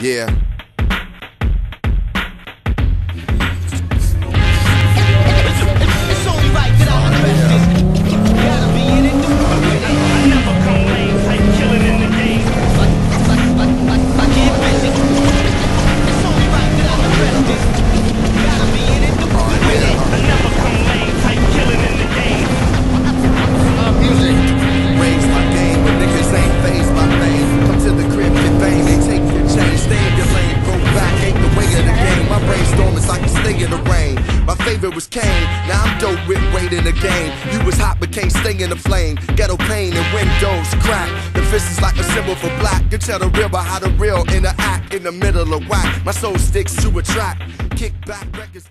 Yeah. Favorite was Kane, now I'm dope with weight in the game. You was hot, but can't stay in the flame. Ghetto pain and windows crack. The fist is like a symbol for black. You tell the real by how the real interact in the middle of whack. My soul sticks to a track. Kick back records.